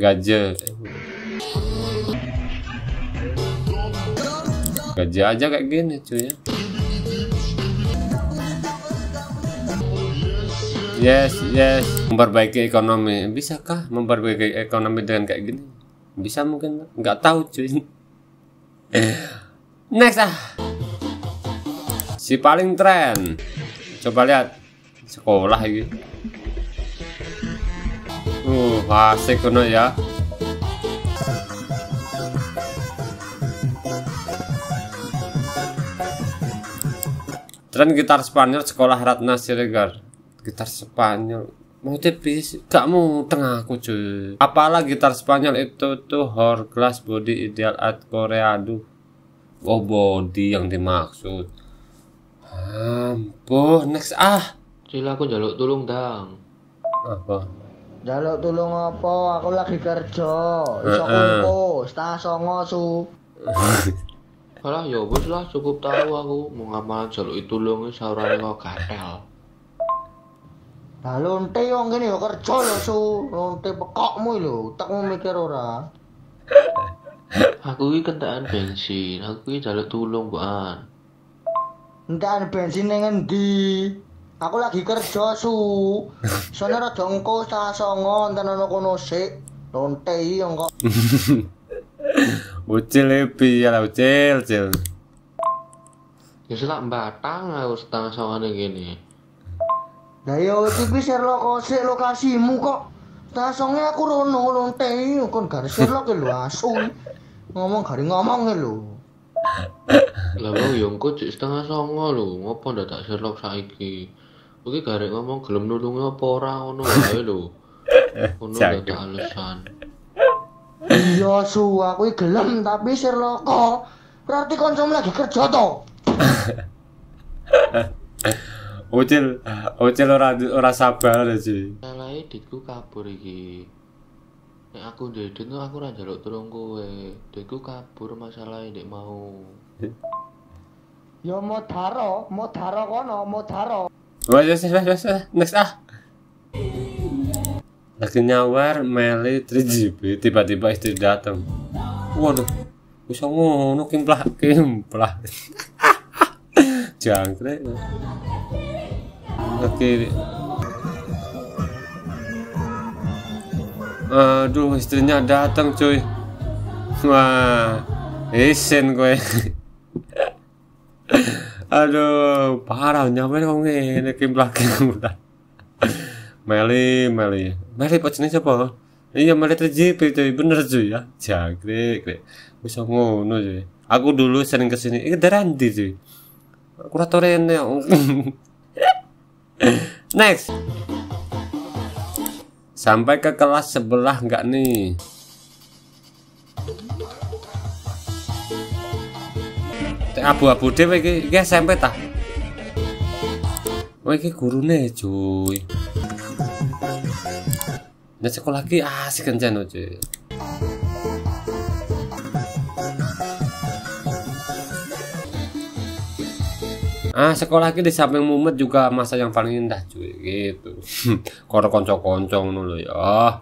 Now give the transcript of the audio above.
Gajah. Gajah aja kayak gini cuy ya. Yes, yes. Memperbaiki ekonomi. Bisakah memperbaiki ekonomi dengan kayak gini? Bisa mungkin. Nggak tahu cuy. Next ah. Si paling tren. Coba lihat. Sekolah ini. Asik kuno ya. Tren gitar Spanyol sekolah Ratna Siregar. Gitar Spanyol. Mau tipis, gak mau tengah aku cuy. Apalah gitar Spanyol itu tuh glass body ideal art Korea aduh. Oh body yang dimaksud. Ampuh, next ah. Sila aku jaluk tulung dang. Apa? Jaluk tulung apa? Aku lagi kerja. Iso kumpul, setengah songo su. Alah ya wis lah cukup tahu aku mau ngapain jaluk tulung saurane kok gatel. Lah lonte wong kene yo kerja lho su. Lonte pekokmu lho, tekmu mikir ora. Aku iki kentekan bensin, aku iki jaluk tulung, Mbak. Entar bensin ning endi? Aku lagi kerja su. Sone rada engko setengah songo enten ana kono sik. Lonte iki kok. Ucil lepi ya lah ucil, ucil. Ya selak batang aku setengah sawane gini. Lah yo iki Sherlock sik lokasimu kok. Setengah songo aku rono lonte iki kon garis Sherlock lho asu. Ngomong gari ngomong lho. Lah mau yo engko setengah songo lho, ngopo ndak Sherlock saiki? Oke garek ngomong gelem nulungi apa ora ngono wae lho. Ngono ndak alasan. Iya su, aku iki gelem tapi Sherlock kok. Berarti koncomu lagi kerja to? Ucil, ucil ora ora sabar sih. Salahe ditku kabur iki. Nek aku ndek duit aku ora njaluk tulung kowe. Duitku kabur masalahe ndek mau. Ya modaro, modaro kono, modaro. Wes wes wes wes, next ah. Lagi nyawar Meli 3GB tiba-tiba istri datang. Waduh, bisa ngono kimplah kimplah. Jangkrik. Oke. Aduh, istrinya datang cuy. Wah, isen gue. Aduh, parah nyampe kok ngene kimplah kimplah. Meli, Meli. Meli pacene siapa? Iya, Meli 3GP cuy, bener cuy ya. Jangkrik, krik. Bisa ngono cuy. Aku dulu sering ke sini, ini Darandi cuy. Kurator rene. Next. Sampai ke kelas sebelah enggak nih? Tek abu-abu dhewe iki iki SMP ta? Oh iki gurune cuy. Nah sekolah ki asik kencen cuy. Ah sekolah ki di samping mumet juga masa yang paling indah cuy gitu. Koro konco-konco ngono lho ya.